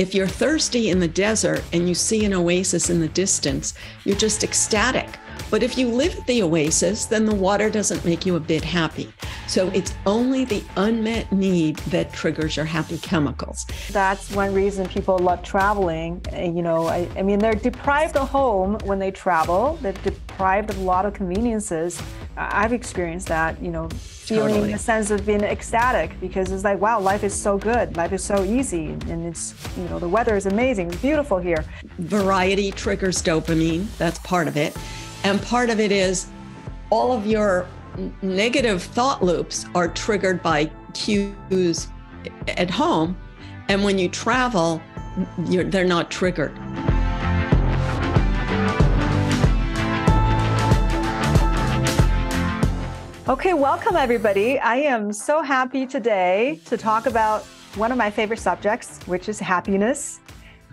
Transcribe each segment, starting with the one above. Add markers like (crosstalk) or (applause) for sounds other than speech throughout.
if you're thirsty in the desert and you see an oasis in the distance, you're just ecstatic. But if you live at the oasis, then the water doesn't make you a bit happy. So it's only the unmet need that triggers your happy chemicals. That's one reason people love traveling. You know, I, I mean, they're deprived of home when they travel, they're deprived of a lot of conveniences. I've experienced that, you know, feeling totally. a sense of being ecstatic because it's like, wow, life is so good. Life is so easy. And it's, you know, the weather is amazing. It's beautiful here. Variety triggers dopamine. That's part of it. And part of it is all of your negative thought loops are triggered by cues at home. And when you travel, they're not triggered. Okay, welcome everybody. I am so happy today to talk about one of my favorite subjects, which is happiness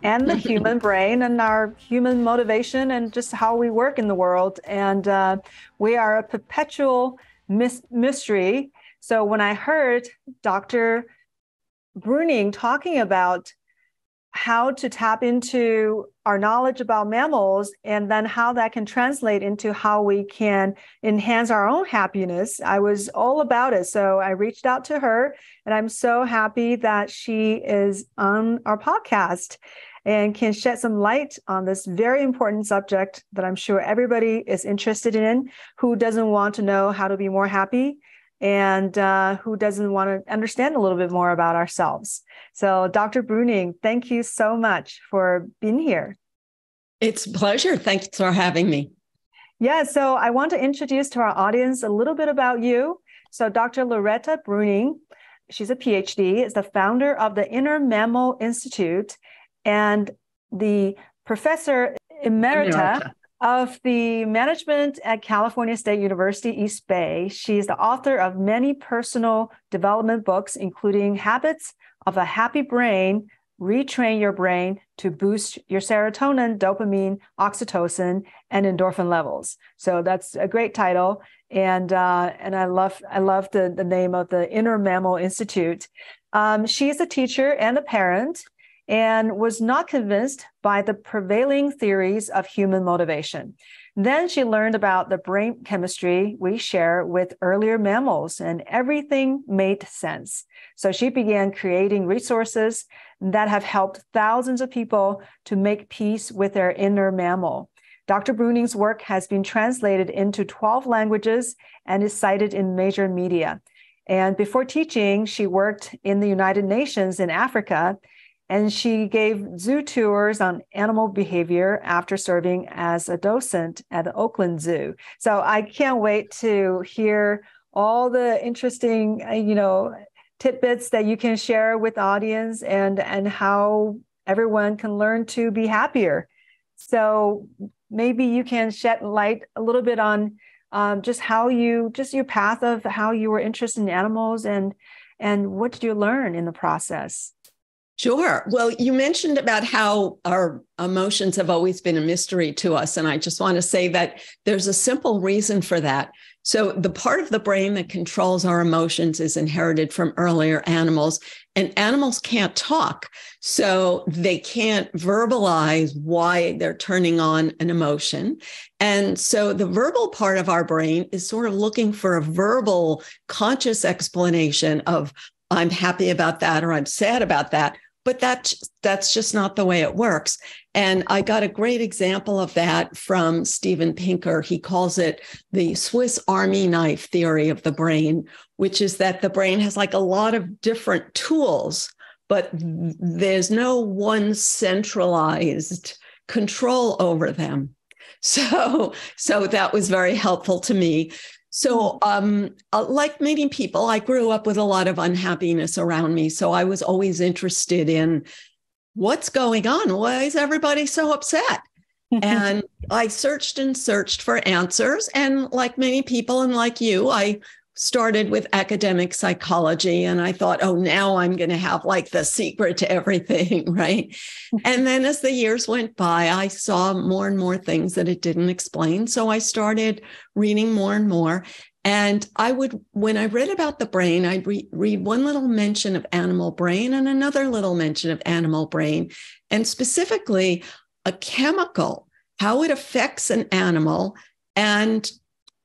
and the (laughs) human brain and our human motivation and just how we work in the world. And uh, we are a perpetual mis- mystery. So when I heard Dr. Breuning talking about how to tap into our knowledge about mammals and then how that can translate into how we can enhance our own happiness. I was all about it. So I reached out to her and I'm so happy that she is on our podcast and can shed some light on this very important subject that I'm sure everybody is interested in. Who doesn't want to know how to be more happy? And uh, who doesn't want to understand a little bit more about ourselves? So, Dr. Breuning, thank you so much for being here. It's a pleasure. Thanks for having me. Yeah, so I want to introduce to our audience a little bit about you. So, Dr. Loretta Breuning, she's a PhD, is the founder of the Inner Mammal Institute and the professor emerita, emerita, of the management at California State University East Bay. She's the author of many personal development books, including Habits of a Happy Brain, Retrain Your Brain to Boost Your Serotonin, Dopamine, Oxytocin, and Endorphin Levels. So that's a great title. And uh, and I love I love the, the name of the Inner Mammal Institute. Um, she's a teacher and a parent and was not convinced by the prevailing theories of human motivation. Then she learned about the brain chemistry we share with earlier mammals, and everything made sense. So she began creating resources that have helped thousands of people to make peace with their inner mammal. Dr. Breuning's work has been translated into 12 languages and is cited in major media. And before teaching, she worked in the United Nations in Africa and she gave zoo tours on animal behavior after serving as a docent at the Oakland Zoo. So I can't wait to hear all the interesting, uh, you know, tidbits that you can share with audience and and how everyone can learn to be happier. So maybe you can shed light a little bit on um, just how you just your path of how you were interested in animals and and what did you learn in the process Sure. Well, you mentioned about how our emotions have always been a mystery to us. And I just want to say that there's a simple reason for that. So, the part of the brain that controls our emotions is inherited from earlier animals, and animals can't talk. So, they can't verbalize why they're turning on an emotion. And so, the verbal part of our brain is sort of looking for a verbal, conscious explanation of, I'm happy about that or I'm sad about that but that that's just not the way it works. And i got a great example of that from steven pinker. He calls it the swiss army knife theory of the brain which is that the brain has like a lot of different tools but there's no one centralized control over them. (laughs) So so that was very helpful to me so, um, uh, like many people, I grew up with a lot of unhappiness around me. So, I was always interested in what's going on? Why is everybody so upset? (laughs) and I searched and searched for answers. And like many people, and like you, I started with academic psychology and I thought, oh, now I'm going to have like the secret to everything, (laughs) right? and then as the years went by, I saw more and more things that it didn't explain. So I started reading more and more. And I would, when I read about the brain, I'd re- read one little mention of animal brain and another little mention of animal brain, and specifically a chemical, how it affects an animal. And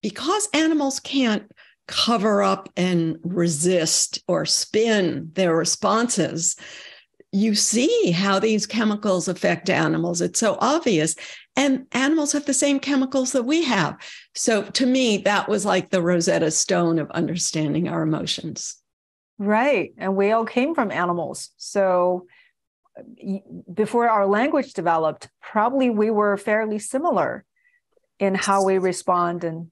because animals can't cover up and resist or spin their responses, you see how these chemicals affect animals. It's so obvious. And animals have the same chemicals that we have. So to me, that was like the Rosetta Stone of understanding our emotions. Right. And we all came from animals. So before our language developed, probably we were fairly similar in how we respond and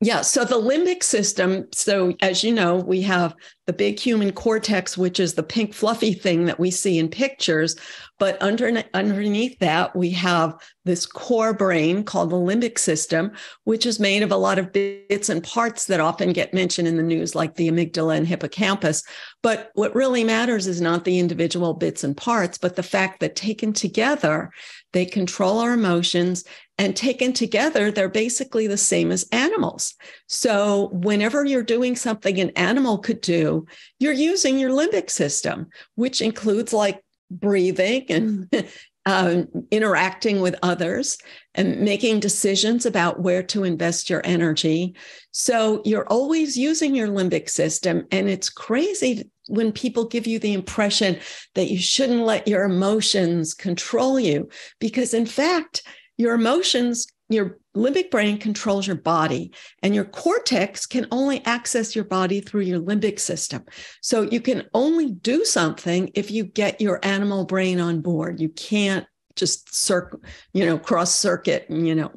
yeah. So the limbic system. So, as you know, we have the big human cortex, which is the pink fluffy thing that we see in pictures. But under, underneath that, we have this core brain called the limbic system, which is made of a lot of bits and parts that often get mentioned in the news, like the amygdala and hippocampus. But what really matters is not the individual bits and parts, but the fact that taken together, they control our emotions and taken together, they're basically the same as animals. So, whenever you're doing something an animal could do, you're using your limbic system, which includes like breathing and (laughs) um, interacting with others and making decisions about where to invest your energy. So, you're always using your limbic system. And it's crazy when people give you the impression that you shouldn't let your emotions control you, because in fact, your emotions, your limbic brain controls your body, and your cortex can only access your body through your limbic system. So you can only do something if you get your animal brain on board. You can't just circ, you know, cross circuit, and you know,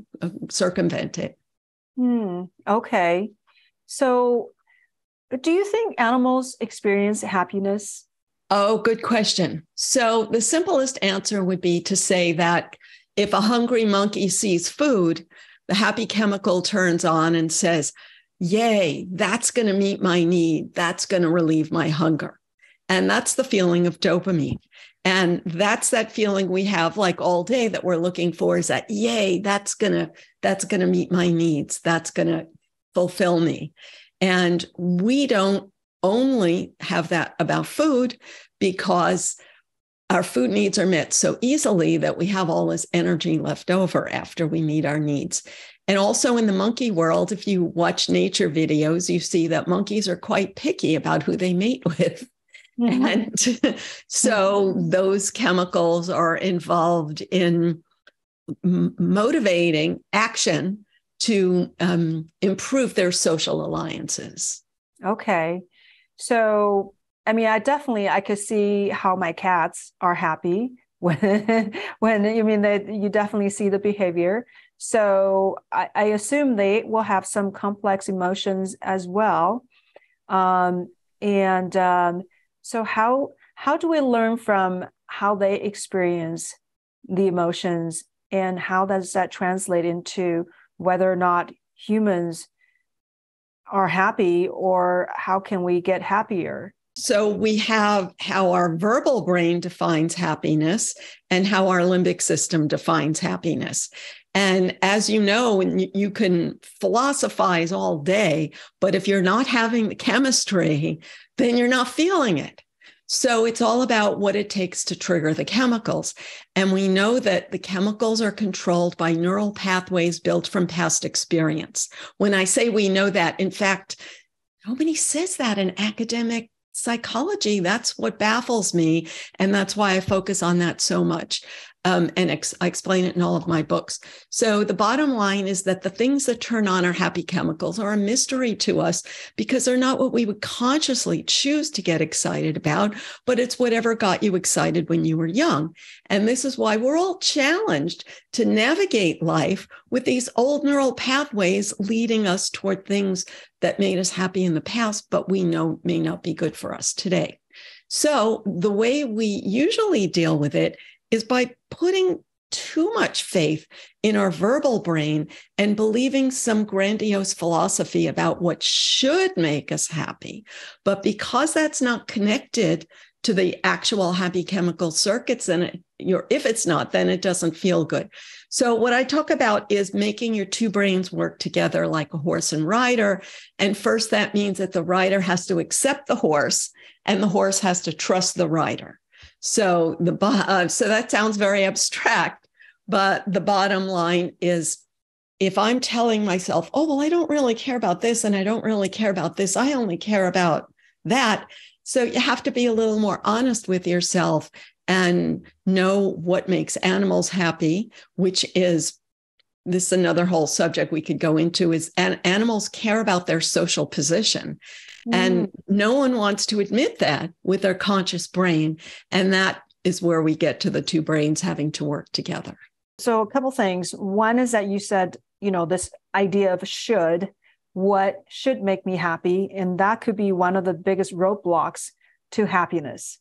circumvent it. Hmm. Okay. So, do you think animals experience happiness? Oh, good question. So, the simplest answer would be to say that if a hungry monkey sees food, the happy chemical turns on and says, Yay, that's going to meet my need. That's going to relieve my hunger. And that's the feeling of dopamine. And that's that feeling we have like all day that we're looking for is that, yay, that's going to, that's going to meet my needs. That's going to fulfill me. And we don't only have that about food because our food needs are met so easily that we have all this energy left over after we meet our needs. And also in the monkey world, if you watch nature videos, you see that monkeys are quite picky about who they mate with. (laughs) Mm-hmm. And so those chemicals are involved in motivating action to um, improve their social alliances. Okay. So I mean, I definitely I could see how my cats are happy (laughs) when when you mean that you definitely see the behavior. So I, I assume they will have some complex emotions as well. Um, and um, so how how do we learn from how they experience the emotions and how does that translate into whether or not humans are happy or how can we get happier so we have how our verbal brain defines happiness and how our limbic system defines happiness. And as you know, you can philosophize all day, but if you're not having the chemistry, then you're not feeling it. So it's all about what it takes to trigger the chemicals. And we know that the chemicals are controlled by neural pathways built from past experience. When I say we know that, in fact, nobody says that in academic psychology. That's what baffles me. And that's why I focus on that so much. Um, and ex- I explain it in all of my books. So the bottom line is that the things that turn on our happy chemicals are a mystery to us because they're not what we would consciously choose to get excited about, but it's whatever got you excited when you were young. And this is why we're all challenged to navigate life with these old neural pathways leading us toward things that made us happy in the past, but we know may not be good for us today. So the way we usually deal with it is by putting too much faith in our verbal brain and believing some grandiose philosophy about what should make us happy. But because that's not connected to the actual happy chemical circuits in it, your if it's not, then it doesn't feel good. So what I talk about is making your two brains work together like a horse and rider. And first, that means that the rider has to accept the horse, and the horse has to trust the rider. So the (laughs) uh, so that sounds very abstract, but the bottom line is if I'm telling myself, oh, well, I don't really care about this and I don't really care about this, I only care about that. So you have to be a little more honest with yourself and know what makes animals happy, which is this is another whole subject we could go into is an, animals care about their social position mm. and no one wants to admit that with their conscious brain and that is where we get to the two brains having to work together so a couple things one is that you said you know this idea of should what should make me happy and that could be one of the biggest roadblocks to happiness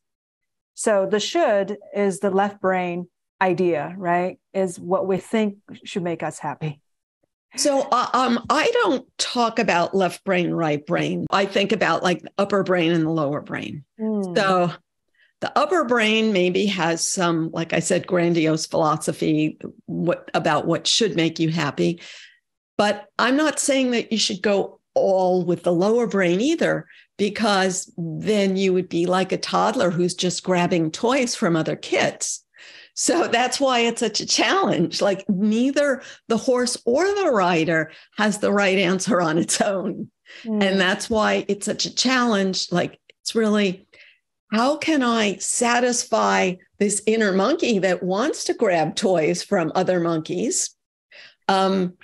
so the should is the left brain idea, right? Is what we think should make us happy. So uh, um, I don't talk about left brain, right brain. I think about like the upper brain and the lower brain. Mm. So the upper brain maybe has some, like I said, grandiose philosophy what, about what should make you happy. But I'm not saying that you should go all with the lower brain either, because then you would be like a toddler who's just grabbing toys from other kids. So that's why it's such a challenge. Like neither the horse or the rider has the right answer on its own. Mm. And that's why it's such a challenge. Like it's really, how can I satisfy this inner monkey that wants to grab toys from other monkeys um,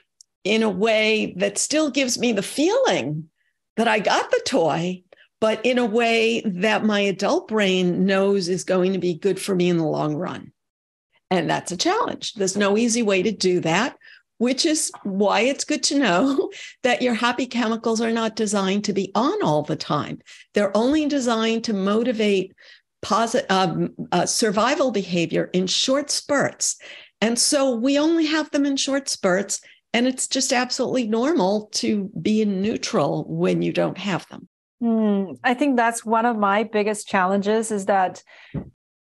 in a way that still gives me the feeling that I got the toy, but in a way that my adult brain knows is going to be good for me in the long run? And that's a challenge. There's no easy way to do that, which is why it's good to know (laughs) that your happy chemicals are not designed to be on all the time. They're only designed to motivate um, uh, survival behavior in short spurts. And so we only have them in short spurts. And it's just absolutely normal to be in neutral when you don't have them. Mm, I think that's one of my biggest challenges is that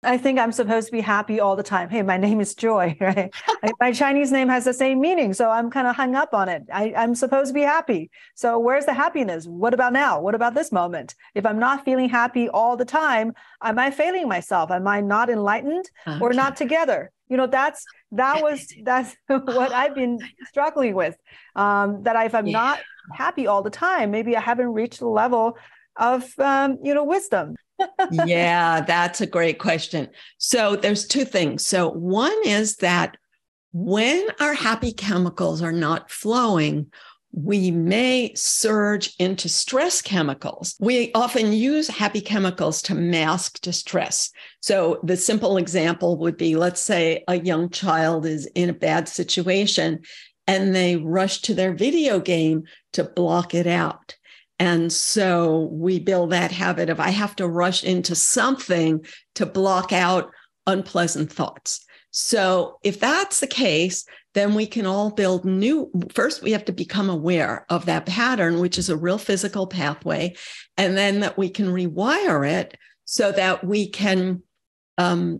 I think I'm supposed to be happy all the time. Hey, my (laughs) name is Joy, right? my Chinese name has the same meaning. So I'm kind of hung up on it. I, am supposed to be happy. So where's the happiness? What about now? What about this moment? If I'm not feeling happy all the time, am I failing myself? Am I not enlightened okay. or not together? You know, that's that was (laughs) that's (laughs) what I've been struggling with. Um, that if I'm yeah. not happy all the time, maybe I haven't reached the level of um, you know wisdom (laughs) yeah, that's a great question. So there's two things. So one is that when our happy chemicals are not flowing, we may surge into stress chemicals. We often use happy chemicals to mask distress. So, the simple example would be let's say a young child is in a bad situation and they rush to their video game to block it out. And so we build that habit of I have to rush into something to block out unpleasant thoughts. So if that's the case, then we can all build new. First, we have to become aware of that pattern, which is a real physical pathway, and then that we can rewire it so that we can um,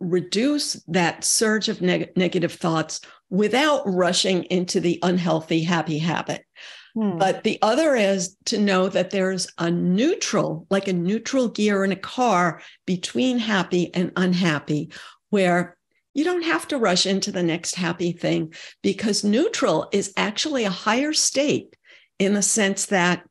reduce that surge of neg- negative thoughts without rushing into the unhealthy happy habit. Hmm. But the other is to know that there's a neutral, like a neutral gear in a car between happy and unhappy, where you don't have to rush into the next happy thing because neutral is actually a higher state in the sense that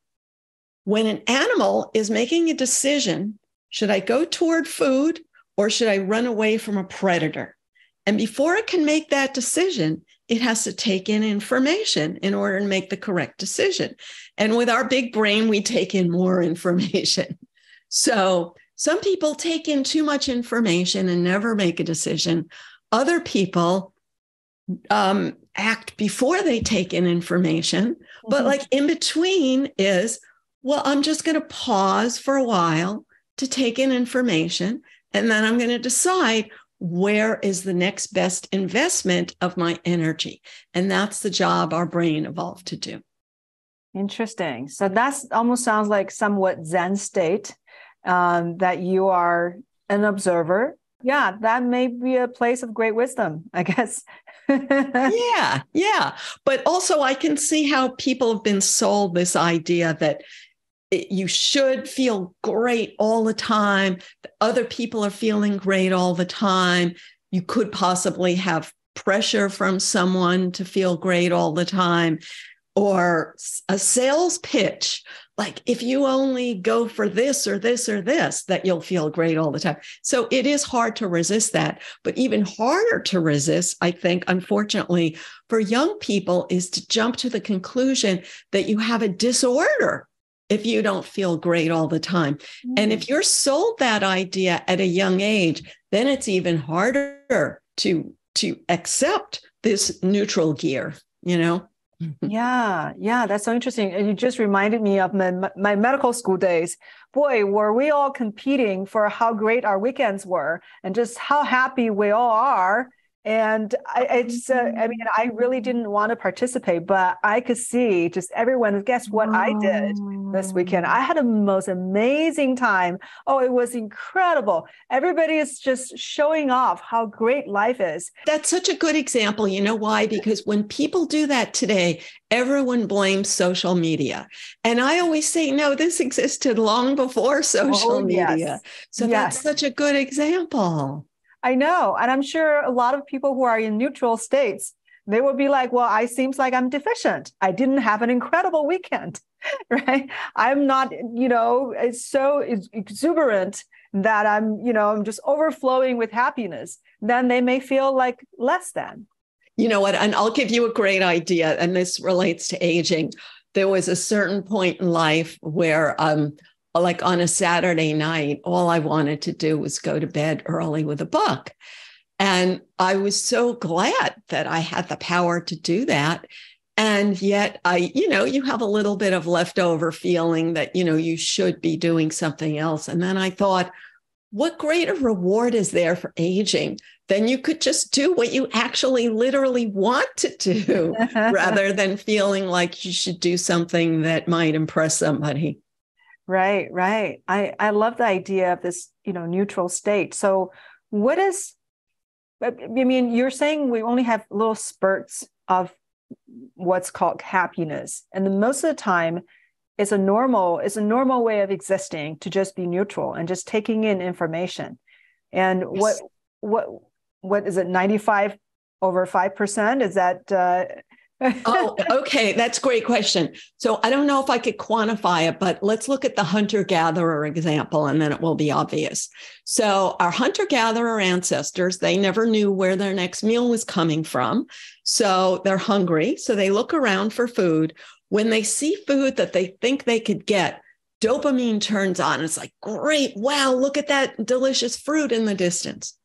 when an animal is making a decision, should I go toward food or should I run away from a predator? And before it can make that decision, it has to take in information in order to make the correct decision. And with our big brain, we take in more (laughs) information. So some people take in too much information and never make a decision. Other people um, act before they take in information. Mm-hmm. But like in between is, well, I'm just going to pause for a while to take in information. And then I'm going to decide where is the next best investment of my energy? And that's the job our brain evolved to do. Interesting. So that's almost sounds like somewhat Zen state um, that you are an observer Yeah, that may be a place of great wisdom, I guess. (laughs) yeah, yeah. But also, I can see how people have been sold this idea that it, you should feel great all the time. Other people are feeling great all the time. You could possibly have pressure from someone to feel great all the time or a sales pitch like if you only go for this or this or this that you'll feel great all the time so it is hard to resist that but even harder to resist i think unfortunately for young people is to jump to the conclusion that you have a disorder if you don't feel great all the time mm. and if mm. you're sold that idea at a young age then it's even harder to to accept this neutral gear you know (laughs) yeah, yeah, that's so interesting. And you just reminded me of my, my medical school days. Boy, were we all competing for how great our weekends were and just how happy we all are and I, it's, uh, I mean, I really didn't want to participate, but I could see just everyone. Guess what I did this weekend? I had a most amazing time. Oh, it was incredible. Everybody is just showing off how great life is. That's such a good example. You know why? Because when people do that today, everyone blames social media. And I always say, no, this existed long before (laughs) social oh, media. Yes. So yes. that's such a good example. I know. And I'm sure a lot of people who are in neutral states, they will be like, well, I seems like I'm deficient. I didn't have an incredible weekend, (laughs) right? I'm not, you know, it's so exuberant that I'm, you know, I'm just overflowing with happiness. Then they may feel like less than. You know what? And I'll give you a great idea. And this relates to aging. There was a certain point in life where um, like on a Saturday night, all I wanted to do was go to bed early with a book. And I was so glad that I had the power to do that. And yet, I, you know, you have a little bit of leftover feeling that, you know, you should be doing something else. And then I thought, what greater reward is there for aging than you could just do what you actually literally want to do (laughs) rather than feeling like you should do something that might impress somebody? Right, right. I I love the idea of this, you know, neutral state. So, what is I mean, you're saying we only have little spurts of what's called happiness, and the most of the time, it's a normal it's a normal way of existing to just be neutral and just taking in information. And yes. what what what is it? Ninety five over five percent is that uh, oh, okay. That's a great question. So I don't know if I could quantify it, but let's look at the hunter gatherer example and then it will be obvious. So our hunter gatherer ancestors, they never knew where their next meal was coming from. So they're hungry. So they look around for food. When they see food that they think they could get, dopamine turns on. It's like, great. Wow. Look at that delicious fruit in the distance.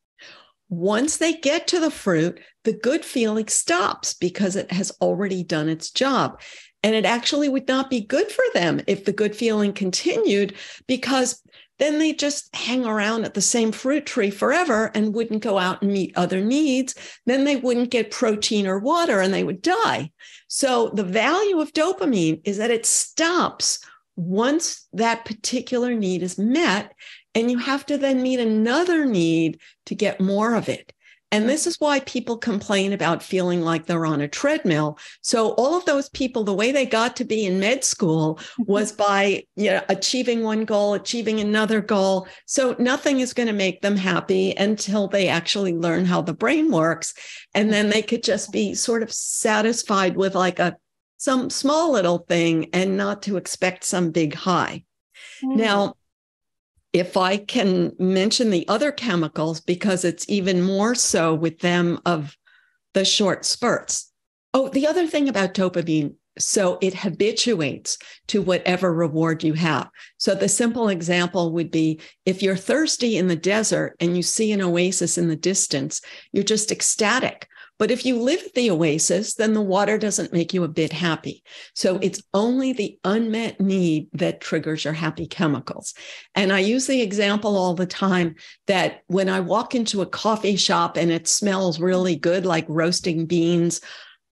Once they get to the fruit, the good feeling stops because it has already done its job. And it actually would not be good for them if the good feeling continued because then they just hang around at the same fruit tree forever and wouldn't go out and meet other needs. Then they wouldn't get protein or water and they would die. So the value of dopamine is that it stops once that particular need is met. And you have to then meet another need to get more of it. And this is why people complain about feeling like they're on a treadmill. So all of those people, the way they got to be in med school (laughs) was by you know, achieving one goal, achieving another goal. So nothing is going to make them happy until they actually learn how the brain works. And then they could just be sort of satisfied with like a some small little thing and not to expect some big high. Mm-hmm. Now, if I can mention the other chemicals, because it's even more so with them of the short spurts. Oh, the other thing about dopamine, so it habituates to whatever reward you have. So the simple example would be if you're thirsty in the desert and you see an oasis in the distance, you're just ecstatic but if you live at the oasis, then the water doesn't make you a bit happy. So mm. it's only the unmet need that triggers your happy chemicals. And I use the example all the time that when I walk into a coffee shop and it smells really good, like roasting beans,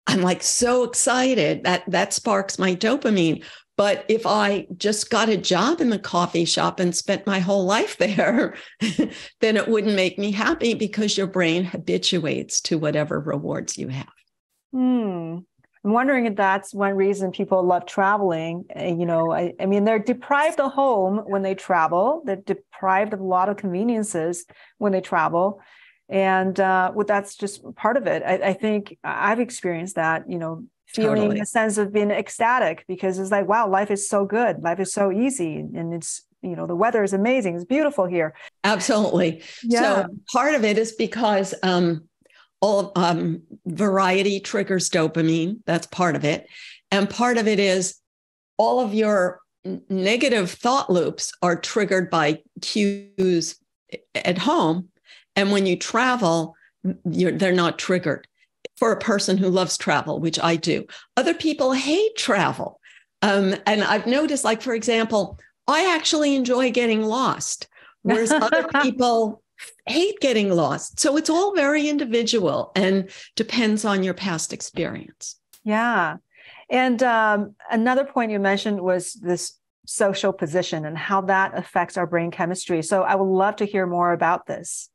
I'm like so excited that that sparks my dopamine. But if I just got a job in the coffee shop and spent my whole life (laughs) there, then it wouldn't make me happy because your brain habituates to whatever rewards you have. Hmm. I'm wondering if that's one reason people love traveling. Eh, you know, I, I, mean, they're deprived of home when they travel. They're deprived of a lot of conveniences when they travel, and uh, well, that's just part of it. I, I think I've experienced that. You know, feeling totally. a sense of being ecstatic because it's like, wow, life is so good, life is so easy, and it's you know the weather is amazing, it's beautiful here. Absolutely. Yeah. So part of it is because um, all um, variety triggers dopamine. That's part of it. And part of it is all of your negative thought loops are triggered by cues at home. And when you travel, they're not triggered. For a person who loves travel, which I do, other people hate travel. Um, and I've noticed, like, for example, I actually enjoy getting lost, whereas other (laughs) people hate getting lost. So it's all very individual and depends on your past experience. Yeah. And um, another point you mentioned was this social position and how that affects our brain chemistry. So I would love to hear more about this.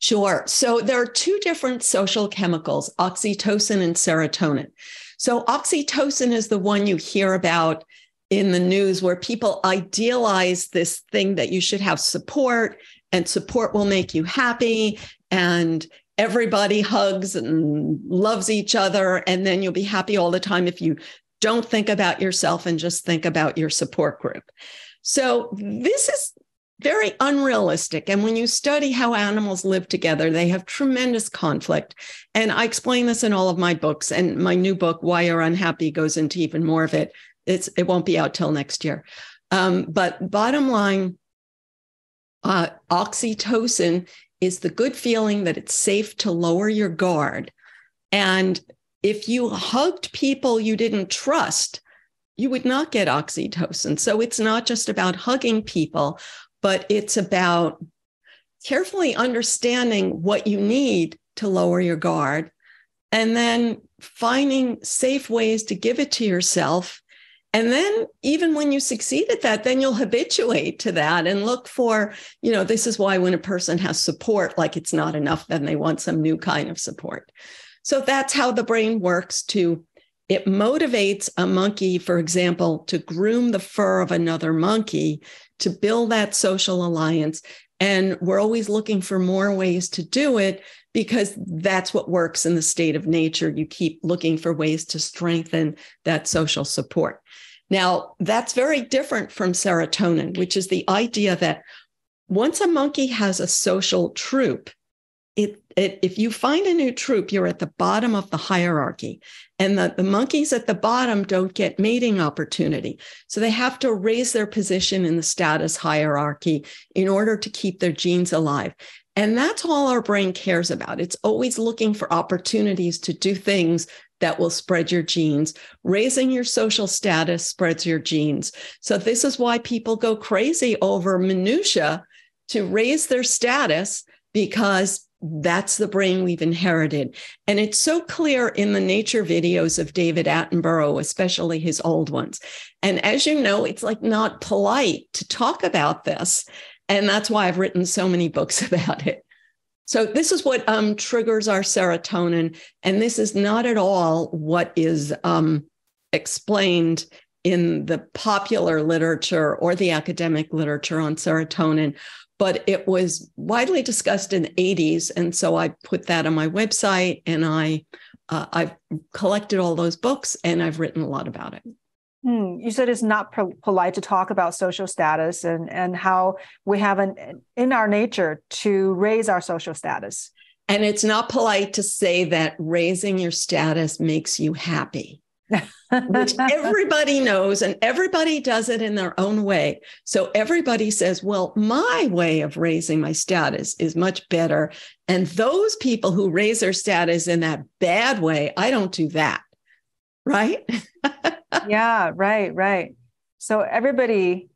Sure. So there are two different social chemicals, oxytocin and serotonin. So oxytocin is the one you hear about in the news where people idealize this thing that you should have support and support will make you happy and everybody hugs and loves each other and then you'll be happy all the time if you don't think about yourself and just think about your support group so this is very unrealistic. And when you study how animals live together they have tremendous conflict. And i explain this in all of my books and my new book why you're unhappy goes into even more of it. It's it won't be out till next year. Um, but bottom line uh, oxytocin is the good feeling that it's safe to lower your guard. And if you hugged people you didn't trust, you would not get oxytocin. So it's not just about hugging people, but it's about carefully understanding what you need to lower your guard and then finding safe ways to give it to yourself. And then even when you succeed at that then you'll habituate to that and look for you know this is why when a person has support like it's not enough then they want some new kind of support. So that's how the brain works to it motivates a monkey for example to groom the fur of another monkey to build that social alliance and we're always looking for more ways to do it because that's what works in the state of nature. You keep looking for ways to strengthen that social support. Now, that's very different from serotonin, which is the idea that once a monkey has a social troop, it, it, if you find a new troop, you're at the bottom of the hierarchy. And the, the monkeys at the bottom don't get mating opportunity. So they have to raise their position in the status hierarchy in order to keep their genes alive. And that's all our brain cares about. It's always looking for opportunities to do things that will spread your genes. Raising your social status spreads your genes. So this is why people go crazy over minutia to raise their status because that's the brain we've inherited. And it's so clear in the nature videos of David Attenborough, especially his old ones. And as you know, it's like not polite to talk about this. And that's why I've written so many books (laughs) about it. So, this is what um, triggers our serotonin. And this is not at all what is um, explained in the popular literature or the academic literature on serotonin, but it was widely discussed in the 80s. And so I put that on my website and I, uh, I've collected all those books and I've written a lot about it. Hmm. You said it's not polite to talk about social status and, and how we have an in our nature to raise our social status. And it's not polite to say that raising your status makes you happy, which (laughs) everybody knows and everybody does it in their own way. So everybody says, well, my way of raising my status is much better. And those people who raise their status in that bad way, I don't do that. Right. (laughs) yeah, right, right. So everybody,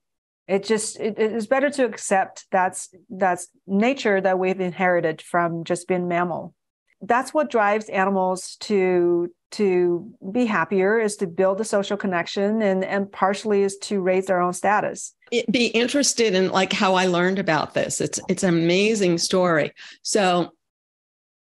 it just it, is better to accept that's that's nature that we've inherited from just being mammal. That's what drives animals to to be happier is to build a social connection and and partially is to raise their own status. Be interested in like how i learned about this. It's it's an amazing story. So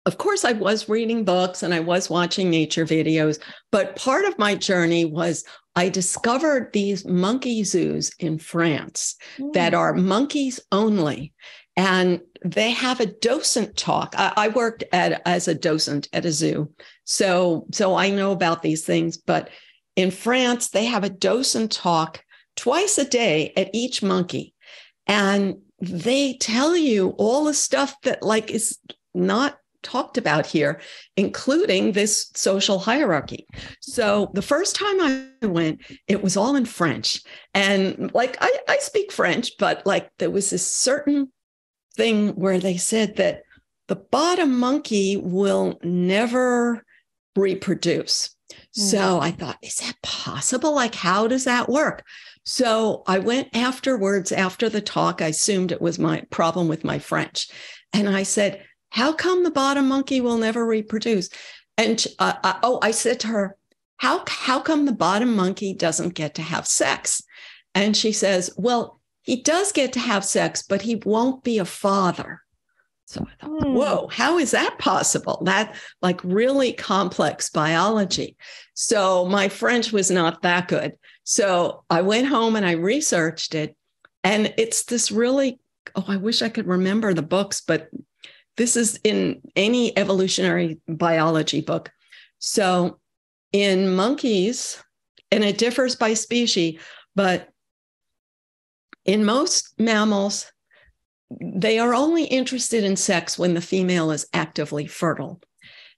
of course i was reading books and i was watching nature videos but part of my journey was i discovered these monkey zoos in france mm. that are monkeys only and they have a docent talk. I, I, worked at as a docent at a zoo, so so I know about these things. But in France, they have a docent talk twice a day at each monkey, and they tell you all the stuff that like is not talked about here, including this social hierarchy. So the first time I went, it was all in French. And like I, I speak French, but like there was this certain thing where they said that the bottom monkey will never reproduce. So mm. I thought, is that possible? Like, how does that work? So I went afterwards, after the talk, I assumed it was my problem with my French. And I said, How come the bottom monkey will never reproduce? And uh, uh, oh, I said to her, how, how come the bottom monkey doesn't get to have sex? And she says, Well, he does get to have sex, but he won't be a father. So I thought, mm. whoa, how is that possible? That like really complex biology. So my French was not that good. So I went home and I researched it. And it's this really, oh, I wish I could remember the books, but this is in any evolutionary biology book. So in monkeys, and it differs by species, but in most mammals, they are only interested in sex when the female is actively fertile.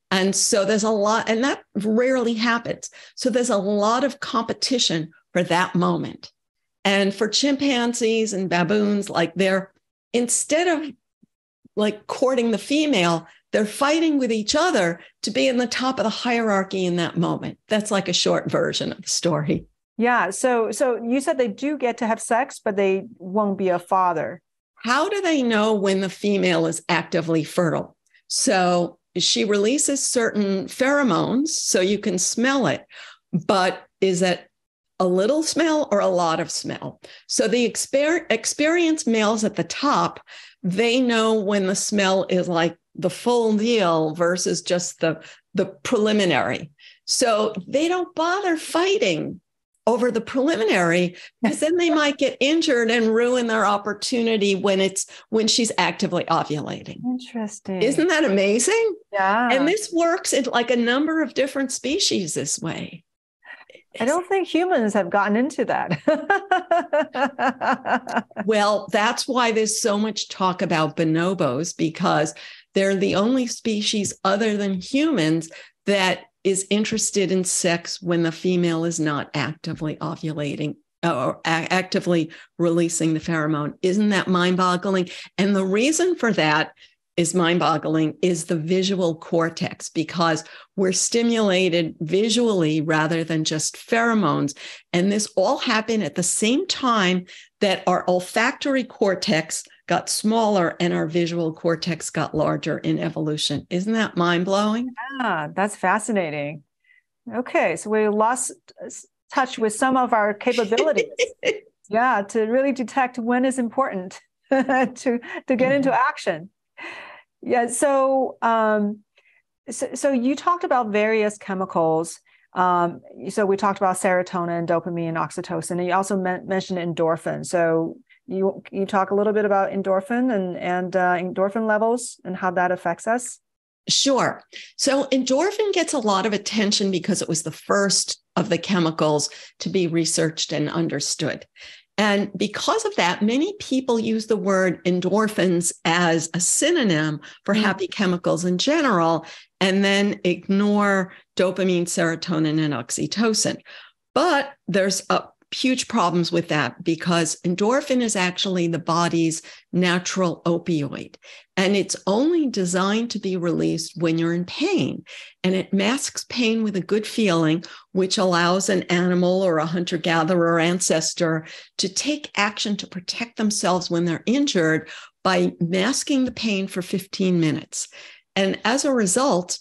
And so there's a lot, and that rarely happens. So there's a lot of competition for that moment. And for chimpanzees and baboons, like they're instead of like courting the female, they're fighting with each other to be in the top of the hierarchy in that moment. That's like a short version of the story. Yeah. So so you said they do get to have sex, but they won't be a father. How do they know when the female is actively fertile? So she releases certain pheromones so you can smell it, but is it a little smell or a lot of smell? So the exper- experienced males at the top, they know when the smell is like the full deal versus just the the preliminary. So they don't bother fighting over the preliminary (laughs) because then they might get injured and ruin their opportunity when it's when she's actively ovulating. Interesting. Isn't that amazing? Yeah. And this works in like a number of different species this way. I don't think humans have gotten into that. (laughs) well, that's why there's so much talk about bonobos because they're the only species other than humans that is interested in sex when the female is not actively ovulating uh, or actively releasing the pheromone. Isn't that mind boggling? And the reason for that is mind boggling is the visual cortex because we're stimulated visually rather than just pheromones. And this all happened at the same time that our olfactory cortex got smaller and our visual cortex got larger in evolution. Isn't that mind blowing? Yeah, that's fascinating. Okay, so we lost touch with some of our capabilities. (laughs) yeah, to really detect when is important (laughs) to to get into mm-hmm. action. Yeah, so um, so, so you talked about various chemicals. Um, so we talked about serotonin, dopamine, oxytocin, and you also mentioned endorphin. So you you talk a little bit about endorphin and and uh, endorphin levels and how that affects us? Sure. So endorphin gets a lot of attention because it was the first of the chemicals to be researched and understood. And because of that, many people use the word endorphins as a synonym for mm-hmm. happy chemicals in general, and then ignore dopamine, serotonin, and oxytocin. But there's a huge problems with that because endorphin is actually the body's natural opioid. And it's only designed to be released when you're in pain. And it masks pain with a good feeling, which allows an animal or a hunter gatherer ancestor to take action to protect themselves when they're injured by masking the pain for 15 minutes. And as a result,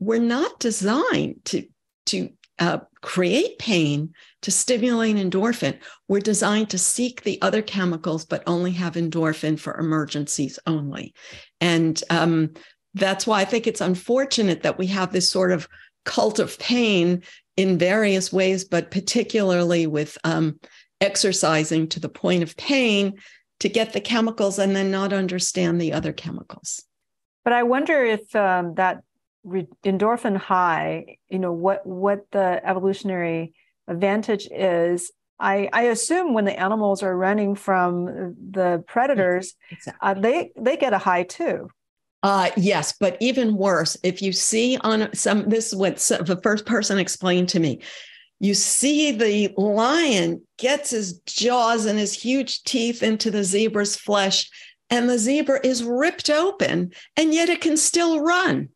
we're not designed to, to uh, create pain to stimulate endorphin. We're designed to seek the other chemicals, but only have endorphin for emergencies only. And um, that's why I think it's unfortunate that we have this sort of cult of pain in various ways, but particularly with um, exercising to the point of pain to get the chemicals and then not understand the other chemicals. But I wonder if um, that re- endorphin high, you know, what what the evolutionary advantage is. I, I assume when the animals are running from the predators, exactly. uh, they they get a high too. Uh, yes, but even worse, if you see on some, this is what some, the first person explained to me. You see the lion gets his jaws and his huge teeth into the zebra's flesh, and the zebra is ripped open, and yet it can still run.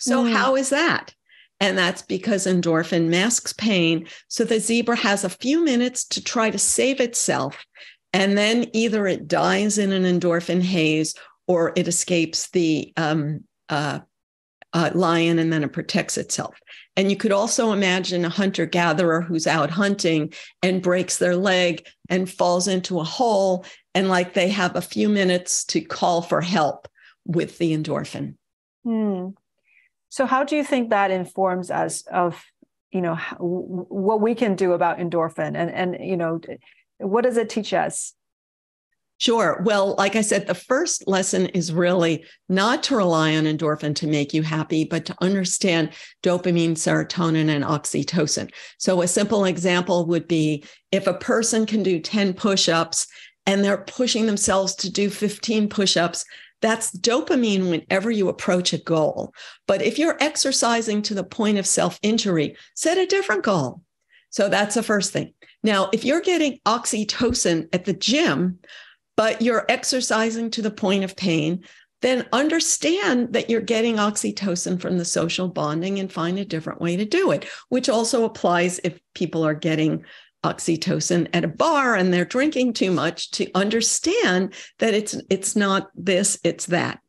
So, mm. how is that? And that's because endorphin masks pain. So the zebra has a few minutes to try to save itself. And then either it dies in an endorphin haze or it escapes the um, uh, uh, lion and then it protects itself. And you could also imagine a hunter gatherer who's out hunting and breaks their leg and falls into a hole. And like they have a few minutes to call for help with the endorphin. Hmm. So, how do you think that informs us of, you know, how, what we can do about endorphin, and and you know, what does it teach us? Sure. Well, like I said, the first lesson is really not to rely on endorphin to make you happy, but to understand dopamine, serotonin, and oxytocin. So, a simple example would be if a person can do 10 push ups and they're pushing themselves to do 15 push ups, that's dopamine whenever you approach a goal. But if you're exercising to the point of self injury, set a different goal. So, that's the first thing. Now, if you're getting oxytocin at the gym, but you're exercising to the point of pain, then understand that you're getting oxytocin from the social bonding and find a different way to do it, which also applies if people are getting oxytocin at a bar and they're drinking too much to understand that it's it's not this it's that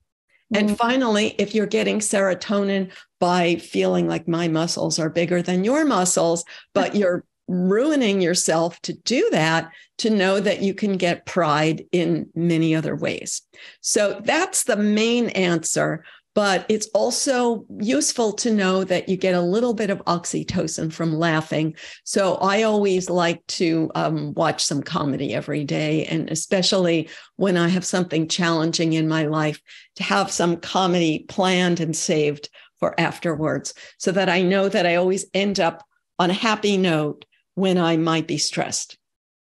mm-hmm. and finally if you're getting serotonin by feeling like my muscles are bigger than your muscles but (laughs) you're ruining yourself to do that to know that you can get pride in many other ways. So that's the main answer. But it's also useful to know that you get a little bit of oxytocin from laughing. So I always like to um, watch some comedy every day, and especially when I have something challenging in my life, to have some comedy planned and saved for afterwards so that I know that I always end up on a happy note when I might be stressed.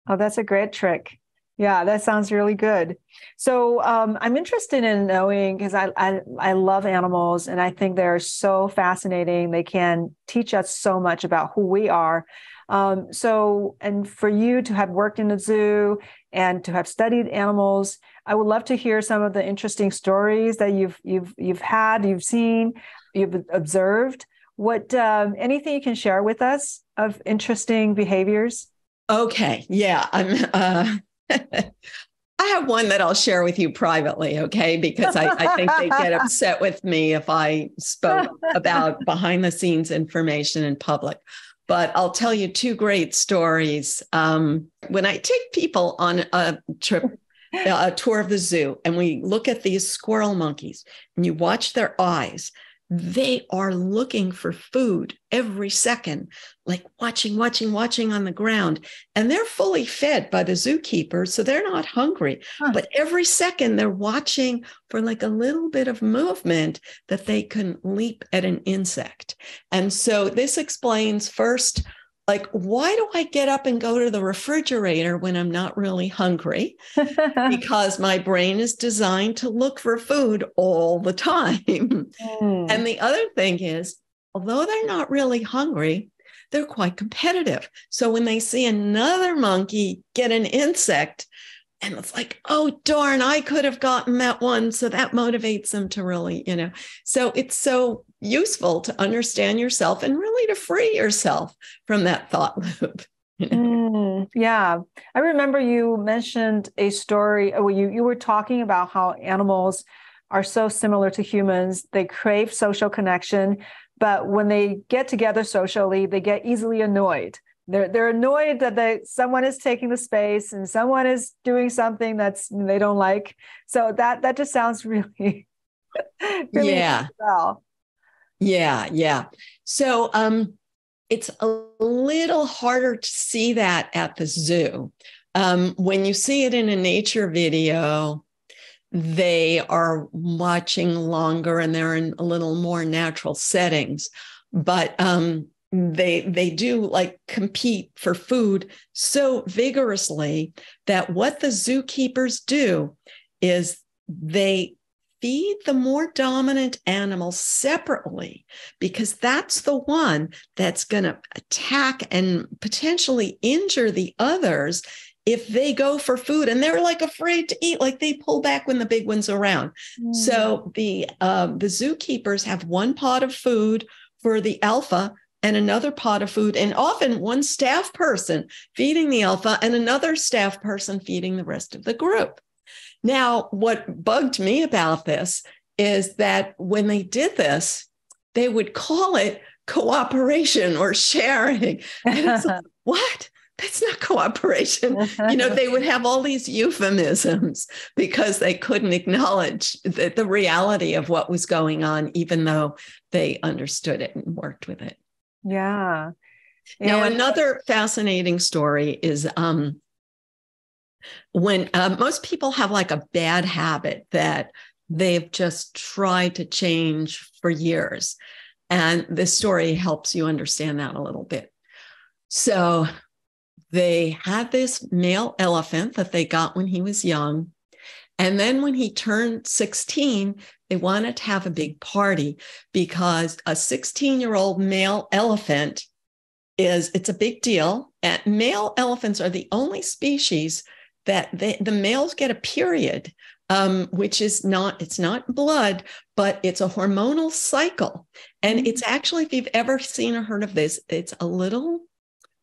Oh, that's a great trick. Yeah, that sounds really good. So um, I'm interested in knowing because I, I I love animals and I think they're so fascinating. They can teach us so much about who we are. Um, so, and for you to have worked in a zoo and to have studied animals, I would love to hear some of the interesting stories that you've you've you've had, you've seen, you've observed. What um, anything you can share with us of interesting behaviors? Okay, yeah, I'm. Uh, (laughs) I have one that I'll share with you privately, okay? Because I, I think they get (laughs) upset with me if I spoke about behind the scenes information in public. But I'll tell you two great stories. Um, when I take people on a trip, a tour of the zoo, and we look at these squirrel monkeys, and you watch their eyes, they are looking for food every second, like watching, watching, watching on the ground. And they're fully fed by the zookeeper, so they're not hungry. Huh. But every second, they're watching for like a little bit of movement that they can leap at an insect. And so this explains first like why do i get up and go to the refrigerator when i'm not really hungry? (laughs) Because my brain is designed to look for food all the time. (laughs) Mm. and the other thing is although they're not really hungry they're quite competitive. So when they see another monkey get an insect and it's like oh darn i could have gotten that one. So that motivates them to really you know. So it's so useful to understand yourself and really to free yourself from that thought loop (laughs) mm, yeah i remember you mentioned a story oh, you, you were talking about how animals are so similar to humans. They crave social connection, but when they get together socially, they get easily annoyed. They're, they're annoyed that they, someone is taking the space and someone is doing something that's they don't like. So that that just sounds (laughs) really, really yeah. Well. Yeah, yeah. So um it's a little harder to see that at the zoo. Um, when you see it in a nature video, they are watching longer and they're in a little more natural settings. But um, they they do like compete for food so vigorously that what the zookeepers do is they feed the more dominant animal separately because that's the one that's going to attack and potentially injure the others if they go for food and they're like afraid to eat like they pull back when the big one's around mm. so the um, the zookeepers have one pot of food for the alpha and another pot of food and often one staff person feeding the alpha and another staff person feeding the rest of the group now, what bugged me about this is that when they did this, they would call it cooperation or sharing. And like, (laughs) what? That's not cooperation. you know, they would have all these euphemisms because they couldn't acknowledge the, the reality of what was going on, even though they understood it and worked with it. Yeah. Now, another fascinating story is um, when uh, most people have like a bad habit that they've just tried to change for years. And this story helps you understand that a little bit. So they had this male elephant that they got when he was young. And then when he turned 16, they wanted to have a big party because a 16 year old male elephant is, it's a big deal. And male elephants are the only species that they, the males get a period, um, which is not, it's not blood, but it's a hormonal cycle. And mm-hmm. it's actually, if you've ever seen or heard of this, it's a little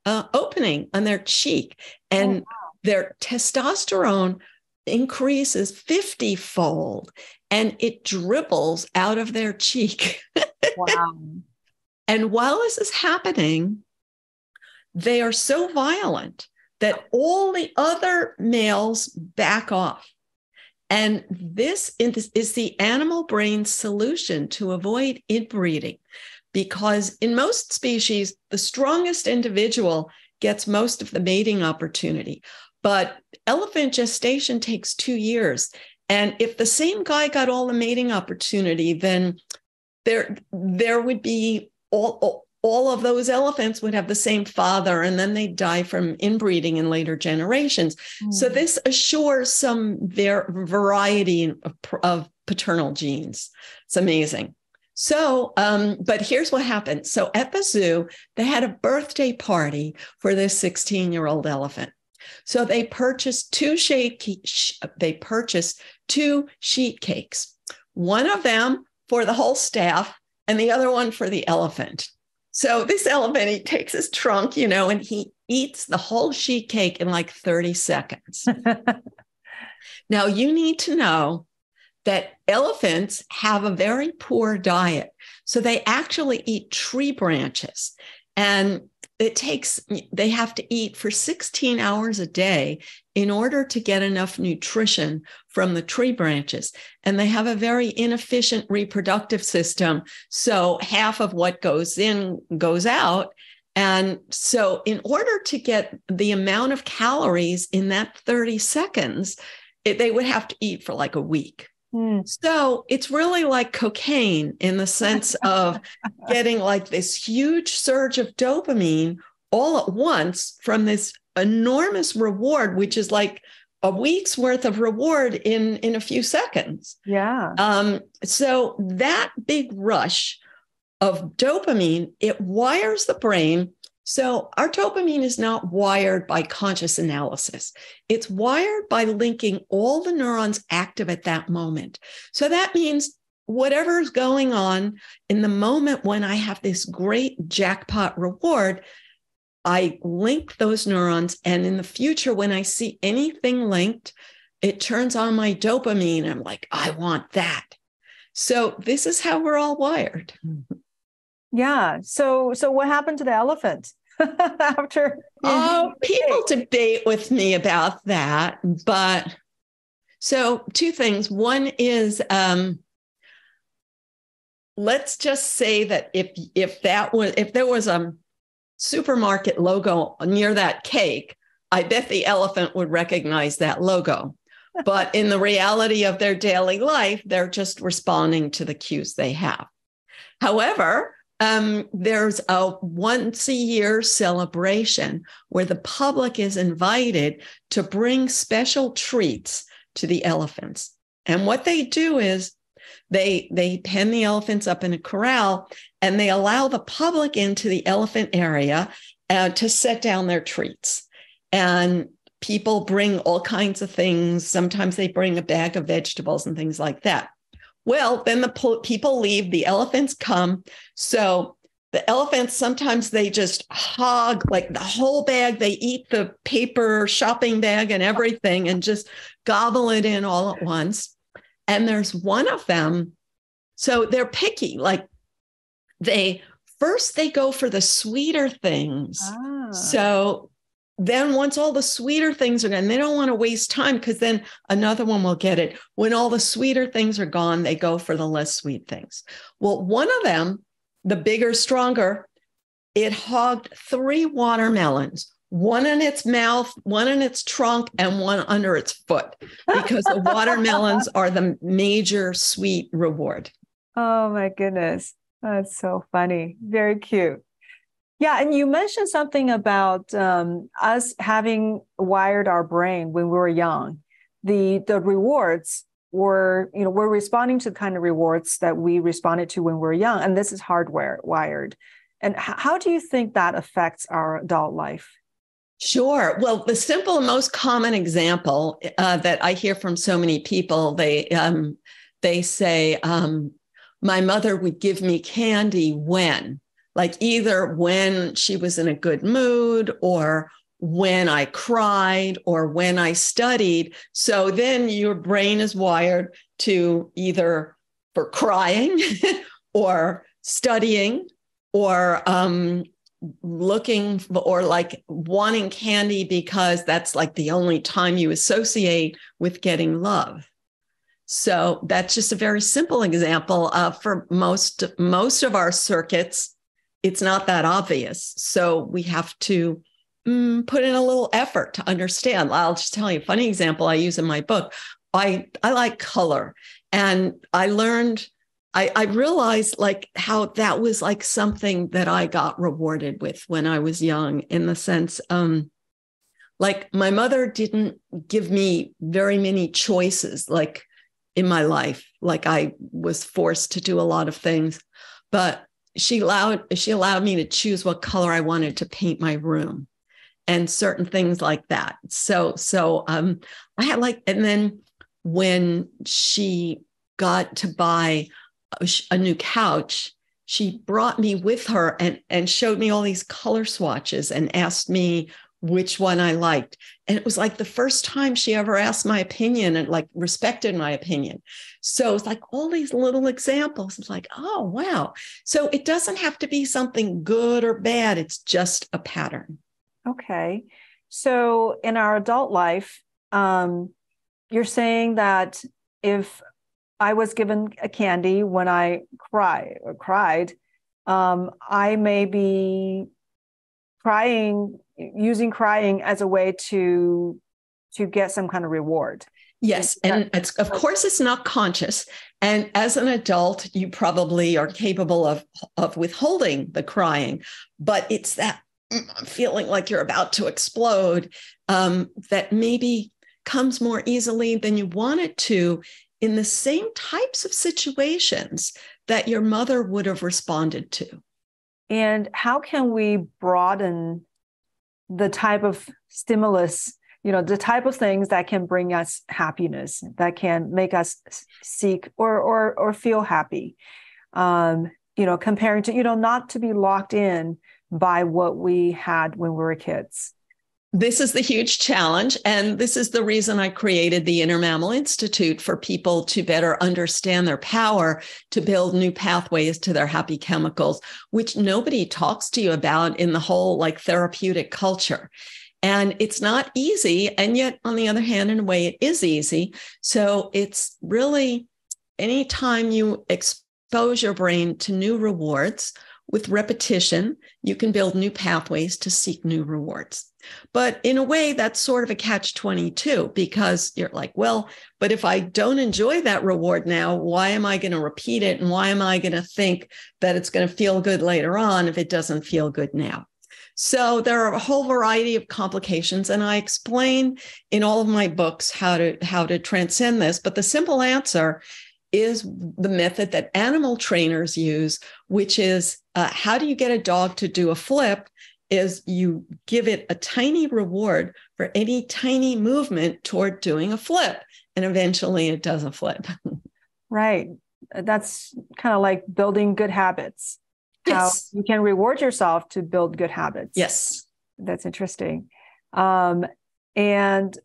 uh, opening on their cheek and oh, wow. their testosterone increases 50 fold and it dribbles out of their cheek. (laughs) wow. And while this is happening, they are so violent that all the other males back off. And this is the animal brain solution to avoid inbreeding, because in most species, the strongest individual gets most of the mating opportunity. But elephant gestation takes two years. And if the same guy got all the mating opportunity, then there, there would be all, all of those elephants would have the same father and then they die from inbreeding in later generations. Mm. So hmm. this assures some ver- variety of, of, paternal genes. It's amazing. So, um, but here's what happened. So at the zoo, they had a birthday party for this 16 year old elephant. So they purchased two shake, they purchased two sheet cakes, one of them for the whole staff and the other one for the elephant. So this elephant, he takes his trunk, you know, and he eats the whole sheet cake in like 30 seconds. (laughs) now, you need to know that elephants have a very poor diet. So they actually eat tree branches. And it takes, they have to eat for 16 hours a day in order to get enough nutrition from the tree branches. And they have a very inefficient reproductive system. So half of what goes in goes out. And so, in order to get the amount of calories in that 30 seconds, it, they would have to eat for like a week. Hmm. So it's really like cocaine in the sense of (laughs) getting like this huge surge of dopamine all at once from this enormous reward, which is like a week's worth of reward in in a few seconds. Yeah. Um, so that big rush of dopamine, it wires the brain. So our dopamine is not wired by conscious analysis. It's wired by linking all the neurons active at that moment. So that means whatever's going on in the moment when I have this great jackpot reward, I link those neurons. And in the future, when I see anything linked, it turns on my dopamine. I'm like, I want that. So this is how we're all wired. Mm-hmm. Yeah. So so what happened to the elephant (laughs) after? Oh, people debate with me about that, but so two things. One is um, let's just say that if if that was if there was a supermarket logo near that cake, I bet the elephant would recognize that logo. (laughs) But in the reality of their daily life, they're just responding to the cues they have. However, um, there's a once a year celebration where the public is invited to bring special treats to the elephants. And what they do is they they pen the elephants up in a corral and they allow the public into the elephant area uh, to set down their treats. And people bring all kinds of things. Sometimes they bring a bag of vegetables and things like that. Well, then the po- people leave, the elephants come. So the elephants sometimes they just hog like the whole bag. They eat the paper shopping bag and everything and just gobble it in all at once. And there's one of them. So they're picky. Like they first they go for the sweeter things. Ah. so then once all the sweeter things are gone, they don't want to waste time because then another one will get it. When all the sweeter things are gone, they go for the less sweet things. Well, one of them, the bigger, stronger, it hogged three watermelons, one in its mouth, one in its trunk, and one under its foot, because the watermelons (laughs) are the major sweet reward. Oh my goodness. That's so funny. Very cute. Yeah, and you mentioned something about um, us having wired our brain when we were young. The the rewards were, you know, we're responding to the kind of rewards that we responded to when we were young, and this is hardware wired. And how do you think that affects our adult life? Sure. Well, the simple, most common example uh, that I hear from so many people, they um, they say, um, "My mother would give me candy when." Like either when she was in a good mood or when I cried or when I studied. So then your brain is wired to either for crying (laughs) or studying or um, looking for, or like wanting candy because that's like the only time you associate with getting love. So that's just a very simple example. Uh, for most most of our circuits, it's not that obvious. So we have to mm, put in a little effort to understand. I'll just tell you a funny example I use in my book. I, I like color. And I learned, I, I realized like how that was like something that I got rewarded with when I was young, in the sense, um, like my mother didn't give me very many choices, like in my life. Like I was forced to do a lot of things. But she allowed she allowed me to choose what color I wanted to paint my room and certain things like that. So so um I had like and then when she got to buy a, a new couch, she brought me with her and and showed me all these color swatches and asked me which one I liked. And it was like the first time she ever asked my opinion and like respected my opinion. So it's like all these little examples. It's like, oh, wow. So it doesn't have to be something good or bad, it's just a pattern. Okay. So in our adult life, um, you're saying that if I was given a candy when I cry or cried, um, I may be crying using crying as a way to to get some kind of reward. Yes and it's of course it's not conscious. And as an adult you probably are capable of of withholding the crying but it's that mm, feeling like you're about to explode um, that maybe comes more easily than you want it to in the same types of situations that your mother would have responded to. And how can we broaden the type of stimulus you know the type of things that can bring us happiness that can make us seek or or or feel happy. Um you know comparing to you know not to be locked in by what we had when we were kids this is the huge challenge. And this is the reason I created the Inner Mammal Institute for people to better understand their power to build new pathways to their happy chemicals, which nobody talks to you about in the whole like therapeutic culture. And it's not easy. And yet, on the other hand, in a way, it is easy. So it's really anytime you expose your brain to new rewards with repetition, you can build new pathways to seek new rewards. But in a way, that's sort of a catch 22 because you're like, well, but if I don't enjoy that reward now, why am I going to repeat it? And why am I going to think that it's going to feel good later on if it doesn't feel good now? So there are a whole variety of complications, and I explain in all of my books how to how to transcend this. But the simple answer is the method that animal trainers use, which is uh, how do you get a dog to do a flip is you give it a tiny reward for any tiny movement toward doing a flip and eventually it does a flip. (laughs) Right. That's kind of like building good habits. Yes. how you can reward yourself to build good habits. Yes. That's interesting. Um, and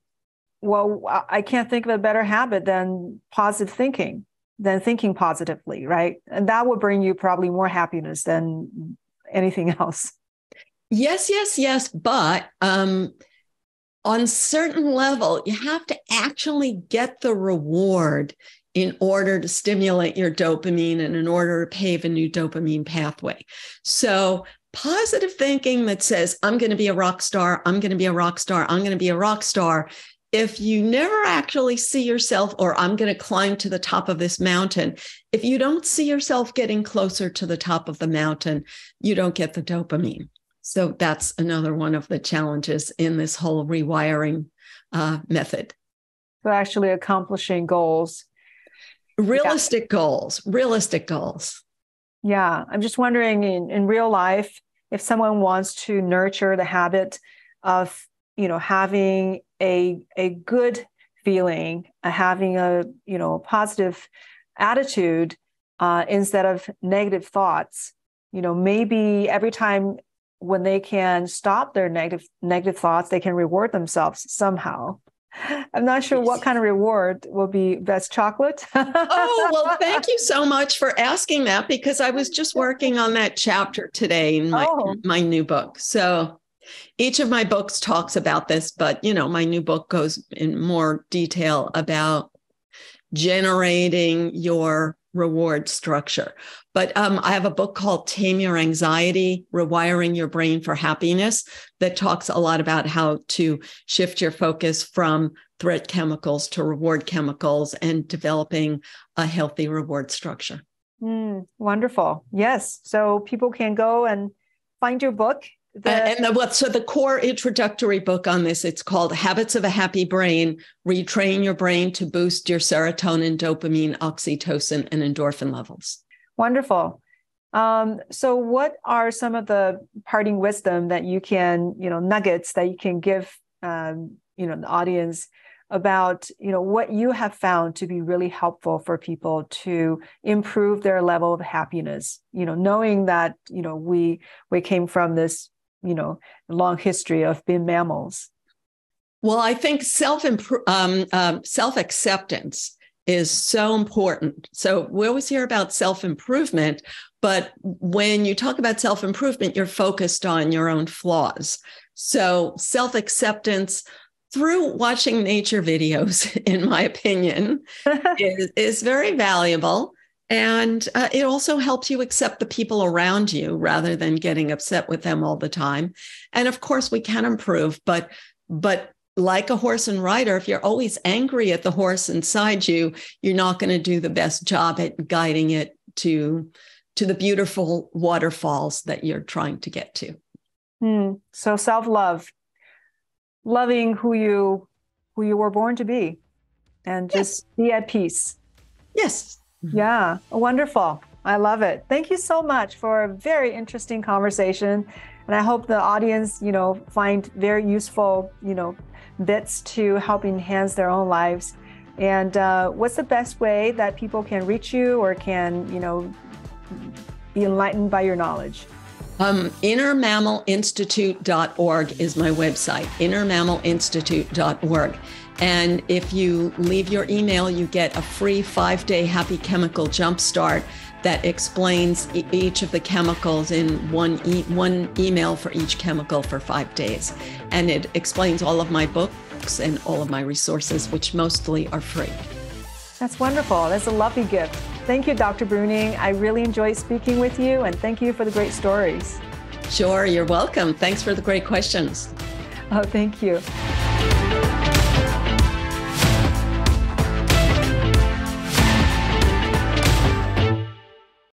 well i can't think of a better habit than positive thinking than thinking positively right? And that will bring you probably more happiness than anything (laughs) else Yes, yes, yes. But um, on certain level, you have to actually get the reward in order to stimulate your dopamine and in order to pave a new dopamine pathway. So positive thinking that says, I'm going to be a rock star, I'm going to be a rock star, I'm going to be a rock star. If you never actually see yourself, or I'm going to climb to the top of this mountain, if you don't see yourself getting closer to the top of the mountain, you don't get the dopamine. So that's another one of the challenges in this whole rewiring uh, method. So actually accomplishing goals. Realistic yeah. goals, realistic goals. Yeah. I'm just wondering in, in real life, if someone wants to nurture the habit of, you know, having a, a good feeling, uh, having a, you know, positive attitude uh, instead of negative thoughts, you know, maybe every time when they can stop their negative negative thoughts, they can reward themselves somehow. I'm not sure what kind of reward will be best chocolate. oh, well, thank you (laughs) so much for asking that because I was just working on that chapter today in my, oh. my new book. So each of my books talks about this, but you know, my new book goes in more detail about generating your reward structure. But um, I have a book called Tame Your Anxiety Rewiring Your Brain for Happiness that talks a lot about how to shift your focus from threat chemicals to reward chemicals and developing a healthy reward structure. Mm, wonderful. Yes. So people can go and find your book the, and the, what so the core introductory book on this it's called habits of a happy brain retrain your brain to boost your serotonin dopamine oxytocin and endorphin levels. Wonderful. Um, so what are some of the parting wisdom that you can you know nuggets that you can give um, you know the audience about you know what you have found to be really helpful for people to improve their level of happiness? You know knowing that you know we we came from this you know long history of being mammals. Well i think self um, um, self acceptance is so important. So we always hear about self improvement but when you talk about self improvement you're focused on your own flaws. So self acceptance through watching nature videos (laughs) in my opinion (laughs) is, is very valuable and uh, it also helps you accept the people around you rather than getting upset with them all the time. And of course, we can improve, but but like a horse and rider, if you're always angry at the horse inside you, you're not going to do the best job at guiding it to to the beautiful waterfalls that you're trying to get to. Mm. So self love, loving who you who you were born to be, and just yes. be at peace. Yes. Yeah, wonderful. I love it. Thank you so much for a very interesting conversation. And I hope the audience, you know, find very useful, you know, bits to help enhance their own lives. And uh, what's the best way that people can reach you or can, you know, be enlightened by your knowledge? Um, InnerMammalInstitute.org is my website, InnerMammalInstitute.org. And if you leave your email, you get a free five day happy chemical jumpstart that explains e- each of the chemicals in one, e- one email for each chemical for five days. And it explains all of my books and all of my resources, which mostly are free. That's wonderful. That's a lovely gift. Thank you, Dr. Breuning. I really enjoyed speaking with you, and thank you for the great stories. Sure, you're welcome. Thanks for the great questions. Oh, thank you.